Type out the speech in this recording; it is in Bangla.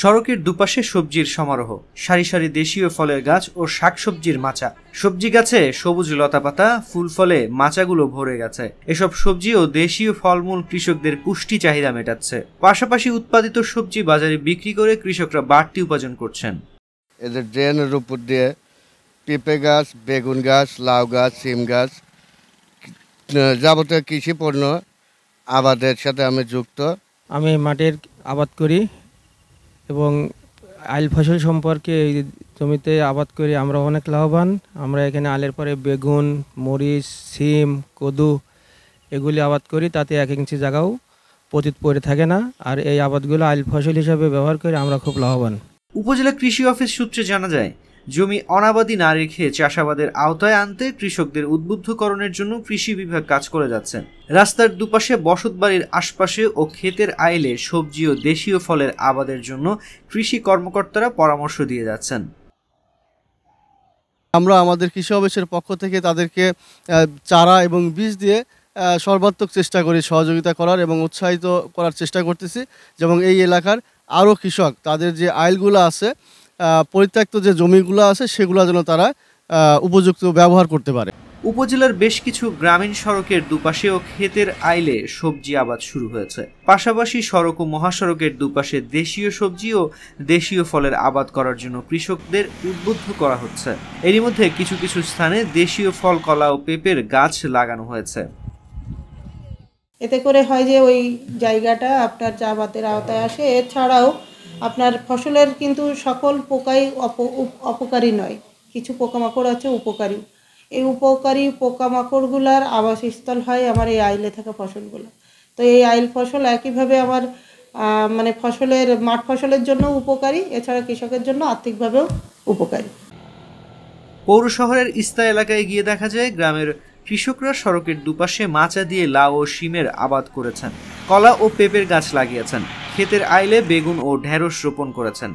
সড়কের দুপাশে সবজির সমারোহ। সারি সারি দেশীয় ফলের গাছ ও শাকসবজির মাচা। সবজি গাছে সবুজ লতাপাতা ফুল ফলে মাচাগুলো ভরে গেছে। এসব সবজি ও দেশীয় ফলমূল কৃষকদের পুষ্টি চাহিদা মেটাচ্ছে। পাশাপাশি উৎপাদিত সবজি বাজারে বিক্রি করে কৃষকরা বাড়তি উপার্জন করছেন। এদের ড্রেনের উপর দিয়ে পেঁপে গাছ বেগুন গাছ লাউ গাছ সিম গাছ যাবতীয় কৃষি পণ্য আবাদের সাথে আমি যুক্ত। আমি মাটির আবাদ করি। এবং আইল ফসল সম্পর্কে এই জমিতে আবাদ করি আমরা অনেক লাভবান। আমরা এখানে আলের পরে বেগুন, মরিচ, সিম, কদু এগুলি আবাদ করি, তাতে এক ইঞ্চি জায়গাও পতিত পড়ে থাকে না। আর এই আবাদগুলো আইল ফসল হিসাবে ব্যবহার করে আমরা খুব লাভবান। উপজেলা কৃষি অফিস সূত্রে জানা যায় জমি অনাবাদি না রেখে চাষাবাদের আওতায় আনতে কৃষকদের উদ্বুদ্ধকরণের জন্য কৃষি বিভাগ কাজ করে যাচ্ছেন রাস্তার দুপাশে বসতবাড়ির আশপাশে ও ক্ষেতের আইলে সবজি ও দেশীয় ফলের আবাদের জন্য কৃষি কর্মকর্তারা পরামর্শ দিয়ে যাচ্ছেন। আমরা আমাদের কৃষি অফিসের পক্ষ থেকে তাদেরকে চারা এবং বীজ দিয়ে সর্বাত্মক চেষ্টা করি সহযোগিতা করার এবং উৎসাহিত করার চেষ্টা করতেছি। যেমন এই এলাকার আরও কৃষক, তাদের যে আইলগুলো আছে পরিত্যক্ত যে জমিগুলো আছে সেগুলো যেন তারা উপযুক্ত ব্যবহার করতে পারে। উপজেলার বেশ কিছু গ্রামীণ সড়কের দুপাশে ও ক্ষেতের আইলে সবজি আবাদ শুরু হয়েছে। পাশাপাশি সড়ক ও মহাসড়কের দুপাশে দেশীয় সবজি ও দেশীয় ফলের আবাদ করার জন্য কৃষকদের উদ্বুদ্ধ করা হচ্ছে। এরই মধ্যে কিছু কিছু স্থানে দেশীয় ফল কলা ও পেঁপের গাছ লাগানো হয়েছে। এতে করে হয় যে ওই জায়গাটা আপনার চা বাতের আওতায় আসে। এছাড়াও আপনার ফসলের কিন্তু সকল পোকাই অপ অপকারী নয়। কিছু পোকামাকড় আছে, উপকারী। এই উপকারী পোকামাকড়গুলার আবাসস্থল হয় আমার এই আইলে থাকা ফসলগুলো। তো এই আইল ফসল একইভাবে আমার মানে ফসলের, মাঠ ফসলের জন্য উপকারী, এছাড়া কৃষকের জন্য আর্থিকভাবেও উপকারী। পৌর শহরের ইস্তা এলাকায় গিয়ে দেখা যায়, গ্রামের কৃষকরা সড়কের দুপাশে মাচা দিয়ে লাউ ও শিমের আবাদ করেছেন। কলা ও পেঁপের গাছ লাগিয়েছেন। ক্ষেতের আইলে বেগুন ও ঢেঁড়স রোপণ করেছেন।